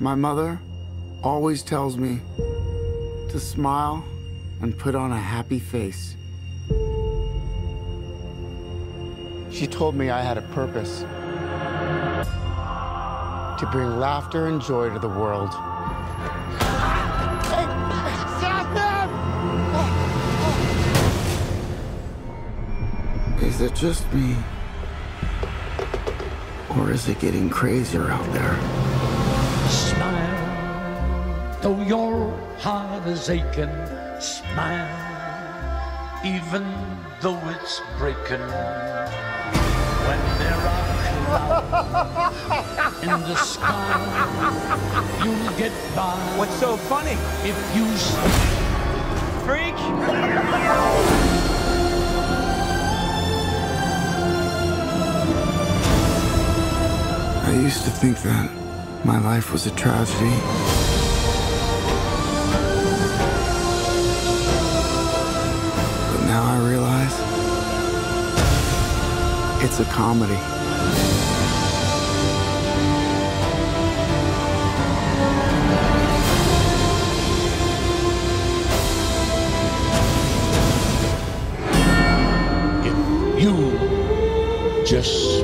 My mother always tells me to smile and put on a happy face. She told me I had a purpose to bring laughter and joy to the world. Hey, stop them! Is it just me? Or is it getting crazier out there? Smile, though your heart is aching. Smile, even though it's breaking. When there are clouds in the sky, you'll get by. What's so funny? If you s- Freak! I used to think that my life was a tragedy. It's a comedy. if you just